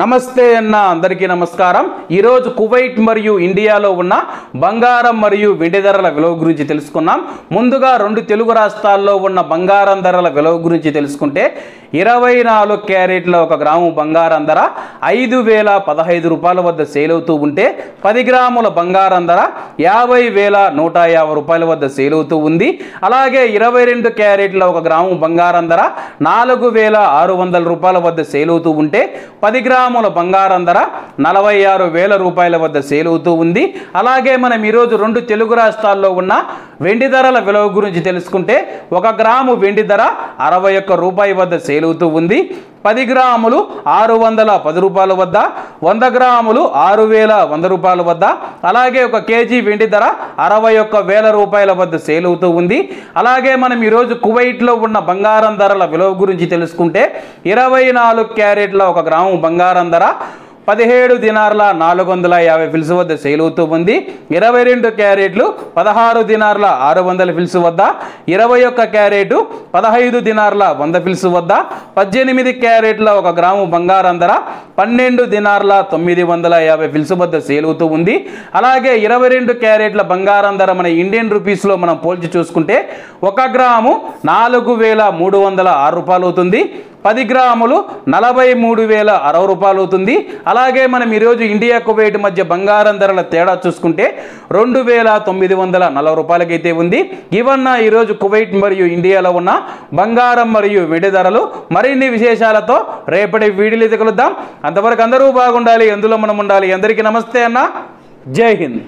నమస్తే అన్న అందరికీ నమస్కారం. ఈరోజు కువైట్ మరియు ఇండియాలో ఉన్న బంగారం మరియు వెండి ధరల విలువ గురించి తెలుసుకున్నాం. ముందుగా రెండు తెలుగు రాష్ట్రాల్లో ఉన్న బంగారం ధరల విలువ గురించి తెలుసుకుంటే ఇరవై నాలుగు క్యారెట్ల ఒక గ్రాము బంగారం ధర ఐదు వేల పదహైదు రూపాయల వద్ద సేల్ అవుతూ ఉంటే పది గ్రాముల బంగారం ధర యాభై వేల నూట యాభై రూపాయల వద్ద సేల్ అవుతూ ఉంది. అలాగే ఇరవై రెండు క్యారెట్ల ఒక గ్రాము బంగారం ధర నాలుగు వేల ఆరు వందల రూపాయల వద్ద సేల్ అవుతూ ఉంటే పది గ్రాముల బంగారం ధర నలభై ఆరు వేల రూపాయల వద్ద సేల్ అవుతూ ఉంది. అలాగే మనం ఈరోజు రెండు తెలుగు రాష్ట్రాల్లో ఉన్న వెండి ధరల విలువ గురించి తెలుసుకుంటే ఒక గ్రాము వెండి ధర అరవై ఒక్క రూపాయి వద్ద సేల్ అవుతూ ఉంది. పది గ్రాములు ఆరు వందల పది రూపాయల వద్ద వంద గ్రాములు ఆరు వేల వంద రూపాయల వద్ద అలాగే ఒక కేజీ వెండి ధర అరవై ఒక్క వేల రూపాయల వద్ద సేల్ అవుతూ ఉంది. అలాగే మనం ఈరోజు కువైట్లో ఉన్న బంగారం ధరల విలువ గురించి తెలుసుకుంటే ఇరవై నాలుగు క్యారెట్ల ఒక గ్రాము బంగారం ధర పదిహేడు దినార్ల నాలుగు వందల యాభై ఫిల్స్ వద్ద సేల్ అవుతూ ఉంది. ఇరవై రెండు క్యారెట్లు పదహారు దినార్ల ఆరు వందల ఫిల్స్ వద్ద ఇరవై ఒక్క క్యారెట్ పదహైదు దినార్ల వంద ఫిల్స్ వద్ద పద్దెనిమిది క్యారెట్ల ఒక గ్రాము బంగారం ధర పన్నెండు దినార్ల తొమ్మిది వందల యాభై ఫిల్స్ వద్ద సేల్ అవుతూ ఉంది. అలాగే ఇరవై రెండు క్యారెట్ల బంగారం ధర మన ఇండియన్ రూపీస్లో మనం పోల్చి చూసుకుంటే ఒక గ్రాము నాలుగు వేల మూడు వందల ఆరు రూపాయలు అవుతుంది. పది గ్రాములు నలభై మూడు వేల అరవై రూపాయలు అవుతుంది. అలాగే మనం ఈరోజు ఇండియా కువైట్ మధ్య బంగారం ధరల తేడా చూసుకుంటే రెండు వేల తొమ్మిది వందల నలభై రూపాయలకైతే ఉంది. ఇవన్న ఈరోజు కువైట్ మరియు ఇండియాలో ఉన్న బంగారం మరియు వెండి ధరలు మరిన్ని విశేషాలతో రేపటి వీడియోలు కలుద్దాం. అంతవరకు అందరూ బాగుండాలి ఎందులో మనం ఉండాలి. అందరికీ నమస్తే అన్న. జై హింద్.